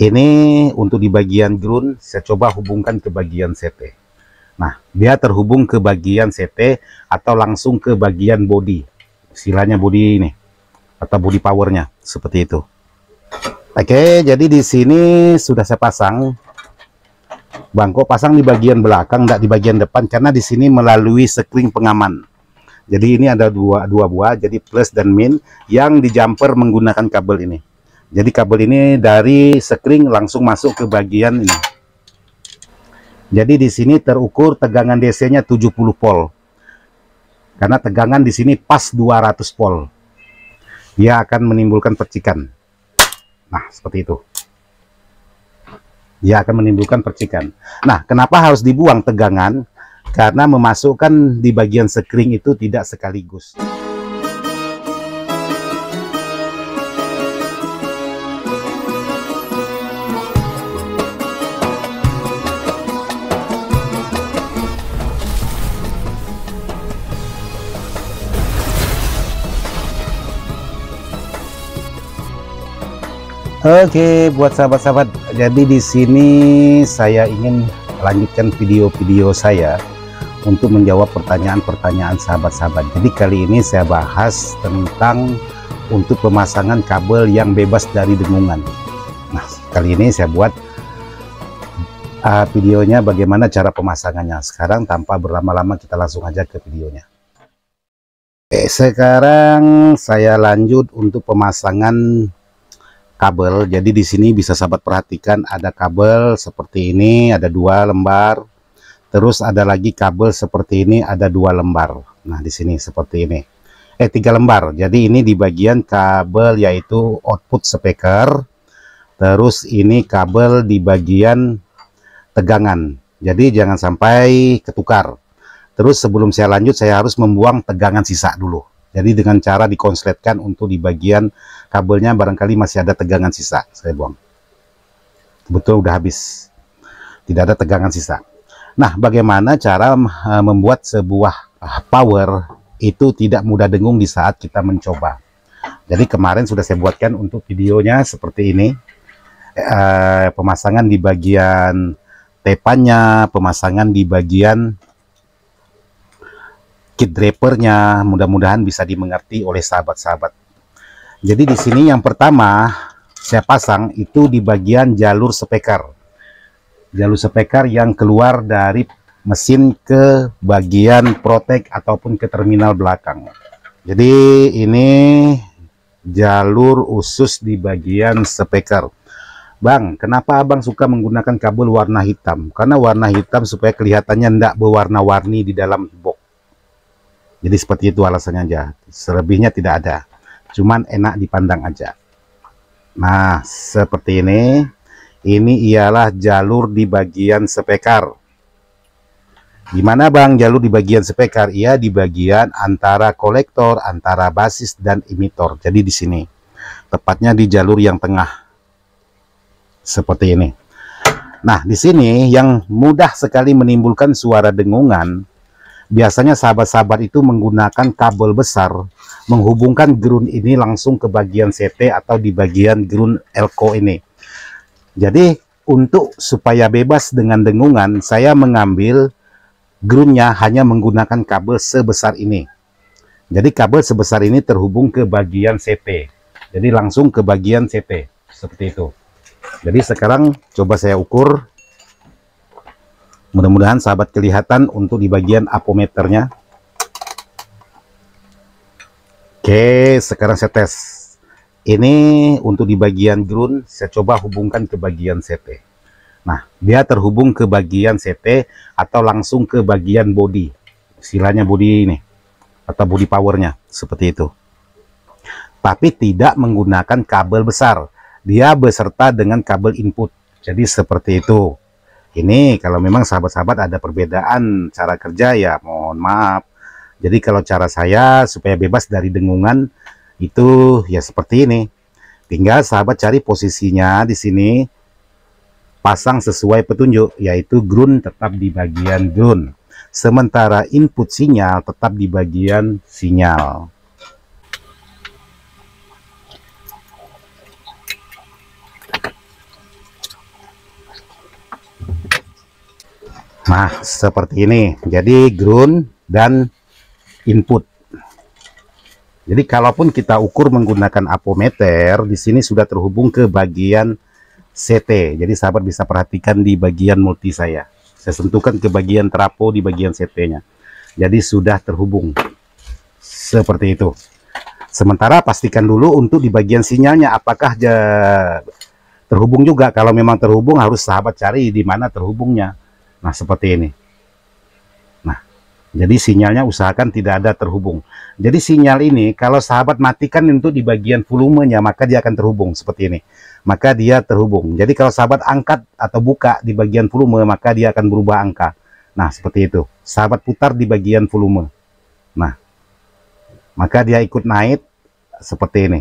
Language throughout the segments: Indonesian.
ini untuk di bagian ground saya coba hubungkan ke bagian CT nah dia terhubung ke bagian CT atau langsung ke bagian body. Istilahnya body ini atau body powernya seperti itu. Oke jadi di sini sudah saya pasang. Bangkok pasang di bagian belakang tidak di bagian depan karena di sini melalui sekring pengaman. Jadi ini ada dua dua buah jadi plus dan min yang di jumper menggunakan kabel ini jadi kabel ini dari sekring langsung masuk ke bagian ini. Jadi di sini terukur tegangan DC-nya 70 volt. Karena tegangan di sini pas 200 volt. Dia akan menimbulkan percikan. Nah, seperti itu. Dia akan menimbulkan percikan. Nah, kenapa harus dibuang tegangan? Karena memasukkan di bagian sekring itu tidak sekaligus. Oke, buat sahabat-sahabat, jadi di sini saya ingin lanjutkan video-video saya untuk menjawab pertanyaan-pertanyaan sahabat-sahabat. Jadi kali ini saya bahas tentang untuk pemasangan kabel yang bebas dari dengungan. Nah, kali ini saya buat uh, videonya bagaimana cara pemasangannya. Sekarang tanpa berlama-lama kita langsung aja ke videonya. Oke, sekarang saya lanjut untuk pemasangan kabel. Jadi di sini bisa sahabat perhatikan ada kabel seperti ini, ada dua lembar. Terus ada lagi kabel seperti ini, ada dua lembar. Nah di sini seperti ini. Eh tiga lembar. Jadi ini di bagian kabel yaitu output speaker. Terus ini kabel di bagian tegangan. Jadi jangan sampai ketukar. Terus sebelum saya lanjut saya harus membuang tegangan sisa dulu. Jadi dengan cara dikonsletkan untuk di bagian kabelnya barangkali masih ada tegangan sisa. Saya buang. Betul udah habis. Tidak ada tegangan sisa. Nah, bagaimana cara eh, membuat sebuah eh, power itu tidak mudah dengung di saat kita mencoba. Jadi kemarin sudah saya buatkan untuk videonya seperti ini. Eh, pemasangan di bagian tepannya, pemasangan di bagian kit drapernya mudah-mudahan bisa dimengerti oleh sahabat-sahabat jadi di sini yang pertama saya pasang itu di bagian jalur speaker jalur speaker yang keluar dari mesin ke bagian protek ataupun ke terminal belakang jadi ini jalur usus di bagian speaker Bang, kenapa abang suka menggunakan kabel warna hitam? Karena warna hitam supaya kelihatannya tidak berwarna-warni di dalam box. Jadi seperti itu alasannya aja. Selebihnya tidak ada. Cuman enak dipandang aja. Nah, seperti ini. Ini ialah jalur di bagian spekar. Gimana Bang jalur di bagian spekar? Iya di bagian antara kolektor, antara basis dan emitor. Jadi di sini. Tepatnya di jalur yang tengah. Seperti ini. Nah, di sini yang mudah sekali menimbulkan suara dengungan biasanya sahabat-sahabat itu menggunakan kabel besar menghubungkan ground ini langsung ke bagian CT atau di bagian ground elko ini. Jadi untuk supaya bebas dengan dengungan, saya mengambil groundnya hanya menggunakan kabel sebesar ini. Jadi kabel sebesar ini terhubung ke bagian CT. Jadi langsung ke bagian CT seperti itu. Jadi sekarang coba saya ukur Mudah-mudahan sahabat kelihatan untuk di bagian apometernya. Oke, sekarang saya tes. Ini untuk di bagian ground, saya coba hubungkan ke bagian CT. Nah, dia terhubung ke bagian CT atau langsung ke bagian body. Istilahnya body ini. Atau body powernya, seperti itu. Tapi tidak menggunakan kabel besar. Dia beserta dengan kabel input. Jadi seperti itu ini kalau memang sahabat-sahabat ada perbedaan cara kerja ya mohon maaf. Jadi kalau cara saya supaya bebas dari dengungan itu ya seperti ini. Tinggal sahabat cari posisinya di sini pasang sesuai petunjuk yaitu ground tetap di bagian ground sementara input sinyal tetap di bagian sinyal Nah, seperti ini. Jadi ground dan input. Jadi kalaupun kita ukur menggunakan apometer, di sini sudah terhubung ke bagian CT. Jadi sahabat bisa perhatikan di bagian multi saya. Saya sentuhkan ke bagian trapo di bagian CT-nya. Jadi sudah terhubung. Seperti itu. Sementara pastikan dulu untuk di bagian sinyalnya apakah terhubung juga. Kalau memang terhubung harus sahabat cari di mana terhubungnya. Nah, seperti ini. Jadi sinyalnya usahakan tidak ada terhubung. Jadi sinyal ini kalau sahabat matikan untuk di bagian volumenya maka dia akan terhubung seperti ini. Maka dia terhubung. Jadi kalau sahabat angkat atau buka di bagian volume maka dia akan berubah angka. Nah seperti itu. Sahabat putar di bagian volume. Nah maka dia ikut naik seperti ini.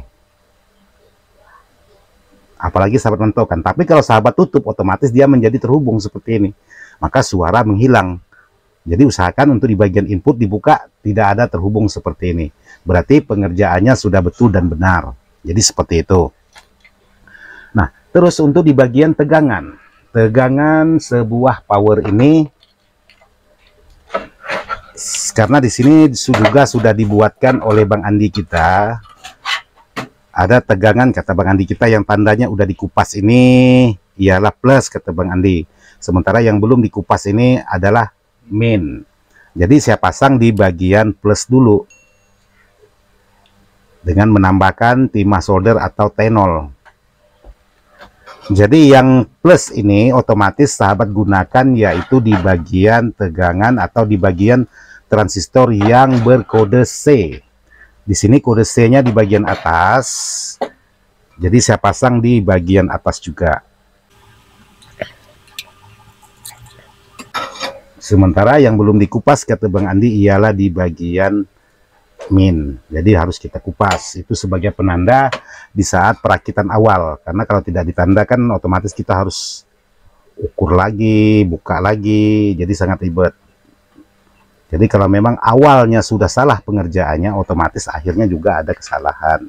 Apalagi sahabat menentukan. Tapi kalau sahabat tutup otomatis dia menjadi terhubung seperti ini. Maka suara menghilang jadi usahakan untuk di bagian input dibuka tidak ada terhubung seperti ini. Berarti pengerjaannya sudah betul dan benar. Jadi seperti itu. Nah, terus untuk di bagian tegangan. Tegangan sebuah power ini karena di sini juga sudah dibuatkan oleh Bang Andi kita ada tegangan kata Bang Andi kita yang tandanya udah dikupas ini ialah plus kata Bang Andi sementara yang belum dikupas ini adalah min. Jadi saya pasang di bagian plus dulu dengan menambahkan timah solder atau T0. Jadi yang plus ini otomatis sahabat gunakan yaitu di bagian tegangan atau di bagian transistor yang berkode C. Di sini kode C-nya di bagian atas. Jadi saya pasang di bagian atas juga. Sementara yang belum dikupas kata Bang Andi ialah di bagian min. Jadi harus kita kupas. Itu sebagai penanda di saat perakitan awal. Karena kalau tidak ditandakan otomatis kita harus ukur lagi, buka lagi. Jadi sangat ribet. Jadi kalau memang awalnya sudah salah pengerjaannya, otomatis akhirnya juga ada kesalahan.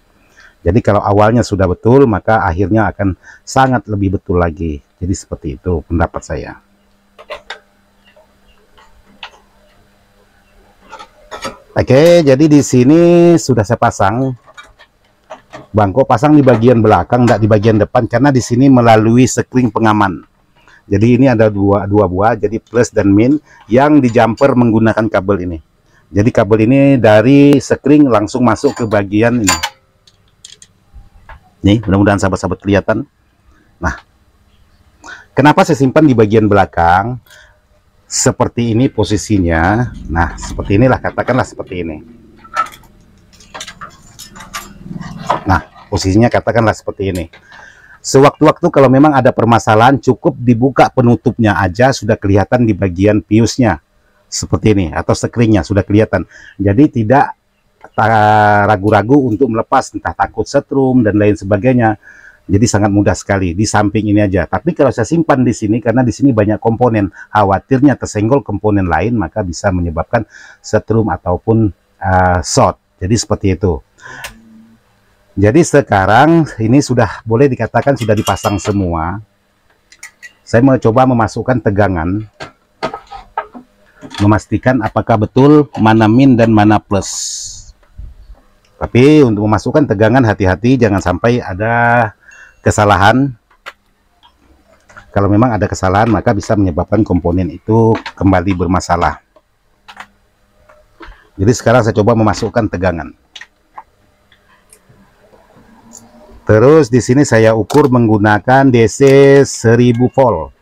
Jadi kalau awalnya sudah betul, maka akhirnya akan sangat lebih betul lagi. Jadi seperti itu pendapat saya. Oke, jadi di sini sudah saya pasang bangkok pasang di bagian belakang, tidak di bagian depan karena di sini melalui sekring pengaman. Jadi ini ada dua dua buah, jadi plus dan min yang di jumper menggunakan kabel ini. Jadi kabel ini dari sekring langsung masuk ke bagian ini. Nih, mudah-mudahan sahabat-sahabat kelihatan. Nah, kenapa saya simpan di bagian belakang? Seperti ini posisinya. Nah seperti inilah katakanlah seperti ini. Nah posisinya katakanlah seperti ini. Sewaktu-waktu kalau memang ada permasalahan cukup dibuka penutupnya aja sudah kelihatan di bagian piusnya. Seperti ini atau sekringnya sudah kelihatan. Jadi tidak ragu-ragu untuk melepas entah takut setrum dan lain sebagainya jadi sangat mudah sekali di samping ini aja. Tapi kalau saya simpan di sini karena di sini banyak komponen, khawatirnya tersenggol komponen lain maka bisa menyebabkan setrum ataupun uh, short. Jadi seperti itu. Jadi sekarang ini sudah boleh dikatakan sudah dipasang semua. Saya mau coba memasukkan tegangan. Memastikan apakah betul mana min dan mana plus. Tapi untuk memasukkan tegangan hati-hati jangan sampai ada kesalahan. Kalau memang ada kesalahan maka bisa menyebabkan komponen itu kembali bermasalah. Jadi sekarang saya coba memasukkan tegangan. Terus di sini saya ukur menggunakan DC 1000 volt.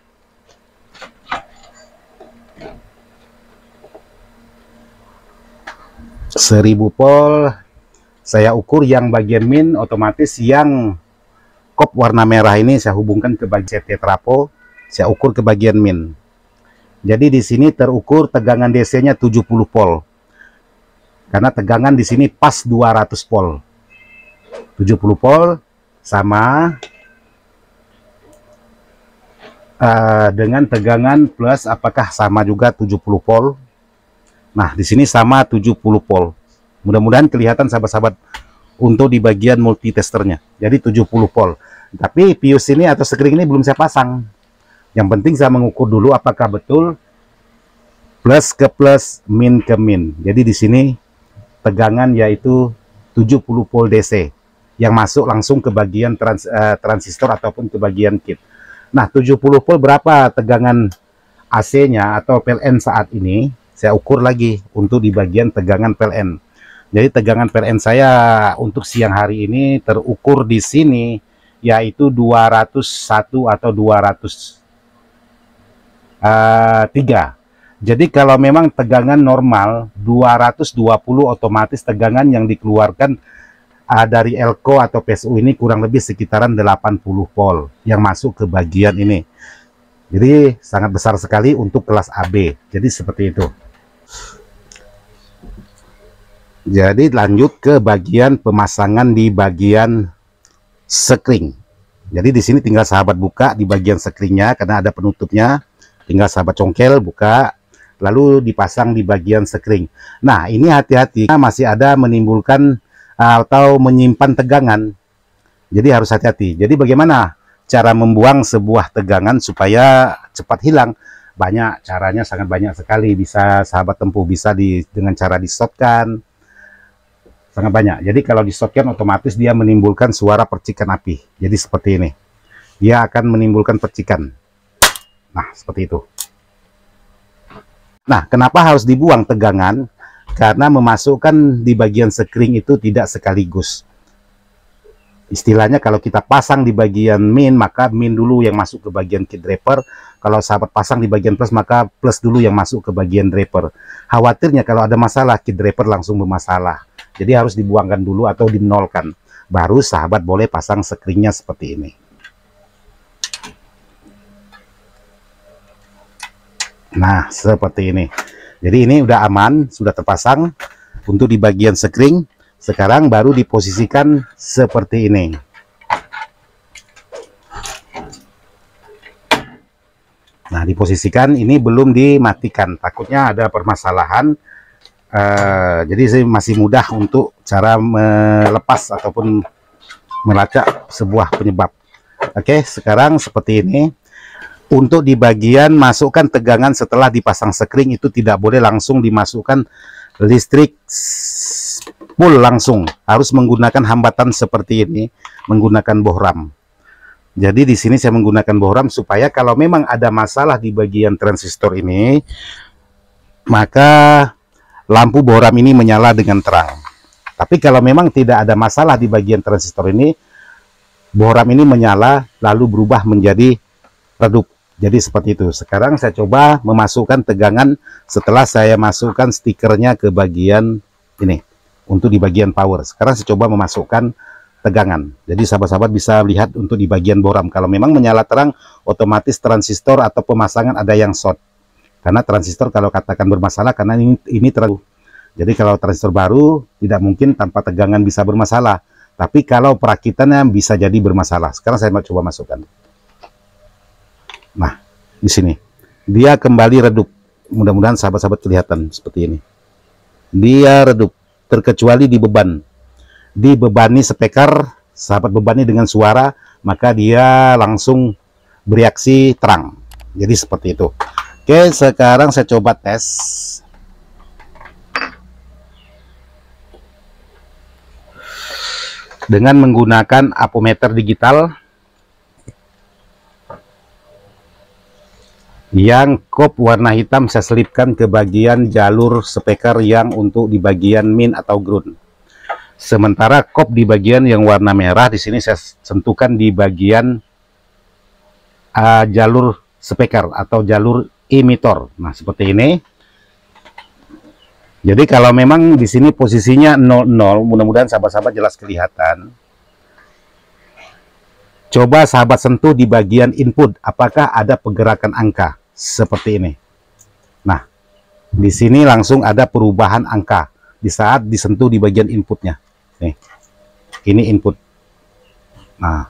Seribu volt saya ukur yang bagian min otomatis yang kop warna merah ini saya hubungkan ke bagian CT trapo, saya ukur ke bagian min. Jadi di sini terukur tegangan DC-nya 70 volt. Karena tegangan di sini pas 200 volt. 70 volt sama uh, dengan tegangan plus apakah sama juga 70 volt. Nah, di sini sama 70 volt. Mudah-mudahan kelihatan sahabat-sahabat untuk di bagian multitesternya. Jadi 70 volt. Tapi pius ini atau sekring ini belum saya pasang. Yang penting saya mengukur dulu apakah betul plus ke plus, min ke min. Jadi di sini tegangan yaitu 70 volt DC yang masuk langsung ke bagian trans, uh, transistor ataupun ke bagian kit. Nah, 70 volt berapa tegangan AC-nya atau PLN saat ini? Saya ukur lagi untuk di bagian tegangan PLN. Jadi tegangan PLN saya untuk siang hari ini terukur di sini yaitu 201 atau 203. Uh, jadi kalau memang tegangan normal 220 otomatis tegangan yang dikeluarkan uh, dari elko atau PSU ini kurang lebih sekitaran 80 volt yang masuk ke bagian ini. Jadi sangat besar sekali untuk kelas AB. Jadi seperti itu. Jadi lanjut ke bagian pemasangan di bagian sekring. Jadi di sini tinggal sahabat buka di bagian sekringnya karena ada penutupnya. Tinggal sahabat congkel buka lalu dipasang di bagian sekring. Nah, ini hati-hati masih ada menimbulkan uh, atau menyimpan tegangan. Jadi harus hati-hati. Jadi bagaimana cara membuang sebuah tegangan supaya cepat hilang? Banyak caranya sangat banyak sekali. Bisa sahabat tempuh bisa di dengan cara disotkan. Sangat banyak. Jadi kalau disotkan otomatis dia menimbulkan suara percikan api. Jadi seperti ini. Dia akan menimbulkan percikan. Nah, seperti itu. Nah, kenapa harus dibuang tegangan? Karena memasukkan di bagian sekring itu tidak sekaligus. Istilahnya kalau kita pasang di bagian min, maka min dulu yang masuk ke bagian kit draper. Kalau sahabat pasang di bagian plus, maka plus dulu yang masuk ke bagian draper. Khawatirnya kalau ada masalah, kit draper langsung bermasalah. Jadi harus dibuangkan dulu atau dinolkan. Baru sahabat boleh pasang sekringnya seperti ini. Nah, seperti ini. Jadi ini udah aman, sudah terpasang. Untuk di bagian sekring, sekarang baru diposisikan seperti ini. Nah, diposisikan ini belum dimatikan. Takutnya ada permasalahan. Uh, jadi saya masih mudah untuk cara melepas ataupun melacak sebuah penyebab. Oke, sekarang seperti ini. Untuk di bagian masukkan tegangan setelah dipasang sekring itu tidak boleh langsung dimasukkan listrik full langsung. Harus menggunakan hambatan seperti ini menggunakan bohram jadi di sini saya menggunakan bohram supaya kalau memang ada masalah di bagian transistor ini maka lampu bohram ini menyala dengan terang tapi kalau memang tidak ada masalah di bagian transistor ini bohram ini menyala lalu berubah menjadi redup jadi seperti itu. Sekarang saya coba memasukkan tegangan setelah saya masukkan stikernya ke bagian ini. Untuk di bagian power. Sekarang saya coba memasukkan tegangan. Jadi sahabat-sahabat bisa lihat untuk di bagian boram. Kalau memang menyala terang, otomatis transistor atau pemasangan ada yang short. Karena transistor kalau katakan bermasalah, karena ini, ini terlalu. Jadi kalau transistor baru, tidak mungkin tanpa tegangan bisa bermasalah. Tapi kalau perakitannya bisa jadi bermasalah. Sekarang saya mau coba masukkan. Nah, di sini. Dia kembali redup. Mudah-mudahan sahabat-sahabat kelihatan seperti ini. Dia redup, terkecuali di beban. Dibebani speaker, sahabat bebani dengan suara, maka dia langsung bereaksi terang. Jadi seperti itu. Oke, sekarang saya coba tes. Dengan menggunakan apometer digital, yang kop warna hitam saya selipkan ke bagian jalur speaker yang untuk di bagian min atau ground sementara kop di bagian yang warna merah di sini saya sentuhkan di bagian uh, jalur speaker atau jalur emitor nah seperti ini jadi kalau memang di sini posisinya 00 mudah-mudahan sahabat-sahabat jelas kelihatan Coba sahabat sentuh di bagian input, apakah ada pergerakan angka seperti ini. Nah, di sini langsung ada perubahan angka di saat disentuh di bagian inputnya. Nih, ini input. Nah,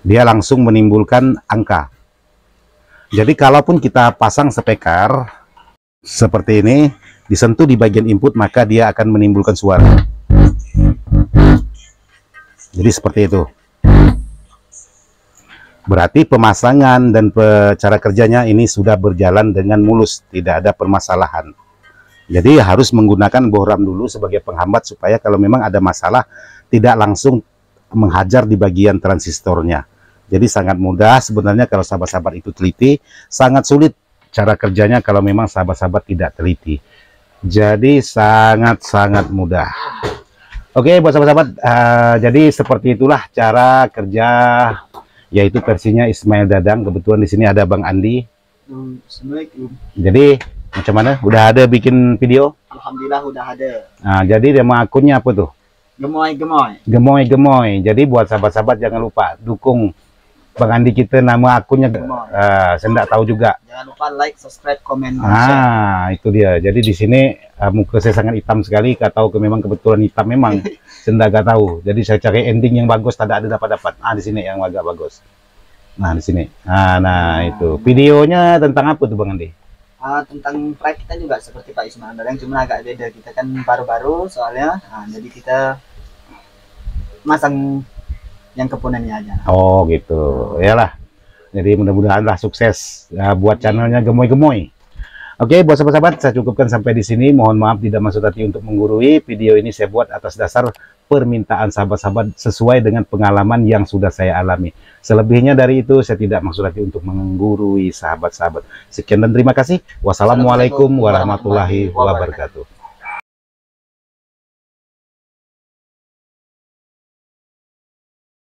dia langsung menimbulkan angka. Jadi kalaupun kita pasang speaker seperti ini, disentuh di bagian input, maka dia akan menimbulkan suara. Jadi seperti itu. Berarti pemasangan dan cara kerjanya ini sudah berjalan dengan mulus, tidak ada permasalahan. Jadi harus menggunakan bohram dulu sebagai penghambat supaya kalau memang ada masalah tidak langsung menghajar di bagian transistornya. Jadi sangat mudah sebenarnya kalau sahabat-sahabat itu teliti, sangat sulit cara kerjanya kalau memang sahabat-sahabat tidak teliti. Jadi sangat-sangat mudah. Oke, buat sahabat-sahabat, eh, jadi seperti itulah cara kerja yaitu versinya Ismail Dadang. Kebetulan di sini ada Bang Andi. Assalamualaikum. Jadi macam mana? Udah ada bikin video? Alhamdulillah udah ada. Nah, jadi nama akunnya apa tuh? Gemoy gemoy. Gemoy Gemoy. Jadi buat sahabat-sahabat jangan lupa dukung Bang Andi kita nama akunnya. Uh, saya nggak tahu juga. Jangan lupa like, subscribe, komen. Ah, itu dia. Jadi di sini uh, muka saya sangat hitam sekali. Gak tahu ke memang kebetulan hitam memang. saya nggak tahu. Jadi saya cari ending yang bagus, tidak ada dapat dapat. Ah, di sini yang agak bagus. Nah, di sini. Ah, nah itu. Videonya tentang apa tuh Bang Andi? Ah, tentang track kita juga seperti Pak Ismail Dadang cuma agak beda. Kita kan baru-baru soalnya. Nah, jadi kita masang yang kepunannya aja. Oh gitu, Yalah. Jadi mudah-mudahanlah sukses ya, buat channelnya gemoy-gemoy. Oke, buat sahabat-sahabat, saya cukupkan sampai di sini. Mohon maaf tidak maksud hati untuk menggurui. Video ini saya buat atas dasar permintaan sahabat-sahabat sesuai dengan pengalaman yang sudah saya alami. Selebihnya dari itu, saya tidak maksud hati untuk menggurui sahabat-sahabat. Sekian dan terima kasih. Wassalamualaikum warahmatullahi wabarakatuh.